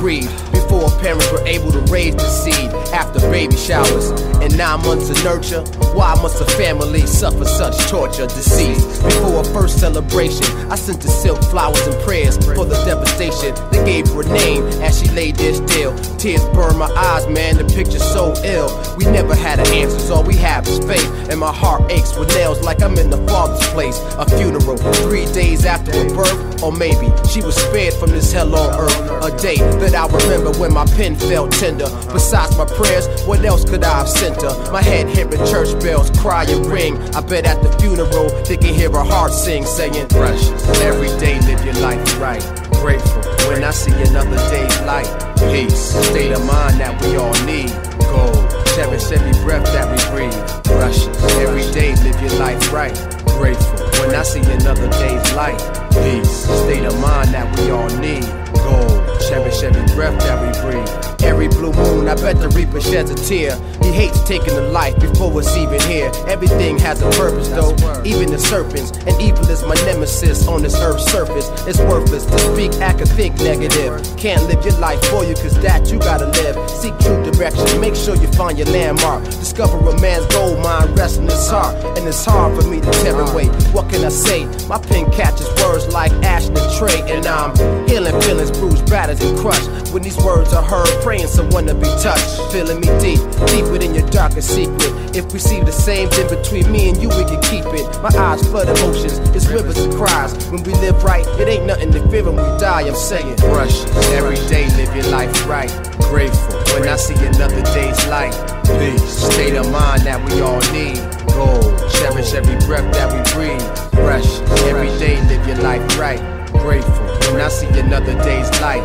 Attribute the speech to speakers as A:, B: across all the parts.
A: retrieved before parents were able to raise the seed after baby showers and nine months of nurture. Why must a family suffer such torture? Deceased before a first celebration. I sent the silk flowers and prayers for the devastation. They gave her a name as she lay there still. Tears burn my eyes, man. The picture's so ill. We never had an answer. All we have is faith, and my heart aches with nails like I'm in the father's place. A funeral three days after her birth, or maybe she was spared from this hell on earth. A day I remember when my pen felt tender. Besides my prayers, what else could I have sent her? My head hearing church bells cry and ring. I bet at the funeral they can hear her heart sing, saying, Precious. Every day live your life right. Grateful when I see another day's light. Peace, state of mind that we all need. Gold, cherish every breath that we breathe. Precious. Every day live your life right. Grateful when I see another day's light. Peace, state of mind that we all need. Gold, cherish every breath that we breathe. Every blue moon, I bet the reaper sheds a tear. He hates taking the life before it's even here. Everything has a purpose though, even the serpents. And evil is my nemesis on this earth's surface. It's worthless to speak, act, or think negative. Can't live your life for you, cause that you gotta live. Seek true direction, make sure you find your landmark. Discover a man's gold mine rests in his heart. And it's hard for me to tear away. What can I say? My pen catches words like ash and tray, and I'm healing feelings, bruised, battered, and crushed. When these words are heard, praying someone to be touched. Feeling me deep, deep within your darkest secret. If we see the same, then between me and you, we can keep it. My eyes flood emotions, it's rivers of cries. When we live right, it ain't nothing to fear when we die. I'm saying, rush every day, live your life right. Grateful when I see another day's light. Peace, state of mind that we all need. Gold, cherish every breath that we breathe. Fresh, every day, live your life right. Grateful when I see another day's light.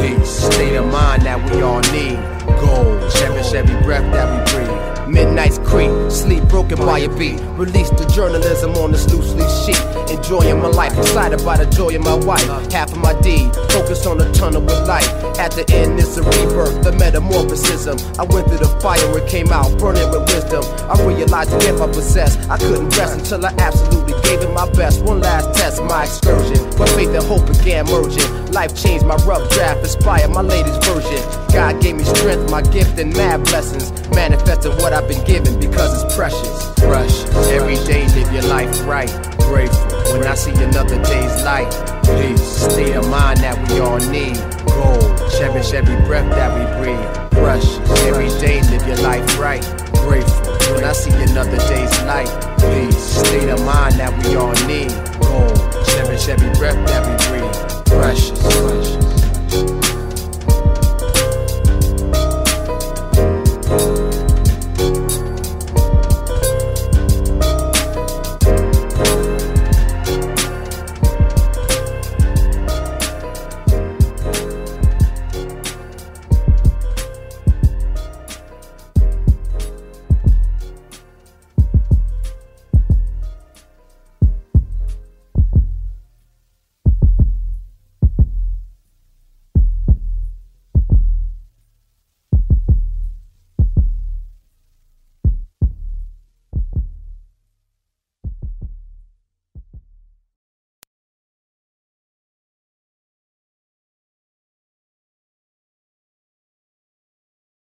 A: Peace, state of mind that we all need. Gold, cherish every breath that we breathe. Midnight's creep, sleep broken by a beat. Release the journalism on this loose leaf sheet. Enjoying my life, excited by the joy of my wife. Half of my deed, focused on the light. At the end, it's a rebirth, the metamorphosis. I went through the fire, it came out burning with wisdom. I realized the gift I possessed, I couldn't rest until I absolutely gave it my best. One last test, my excursion. But faith and hope began merging. Life changed my rough draft, inspired my latest version. God gave me strength, my gift, and mad blessings. Manifesting what I've been given because it's precious. Rush, every day live your life right. Grateful when I see another day's light. Peace, state of mind that we all need. Gold, cherish every breath that we breathe. Rush, every day live your life right. Grateful when I see another day's light. Peace, state of mind that we all need. Gold, cherish every breath that we breathe. Precious.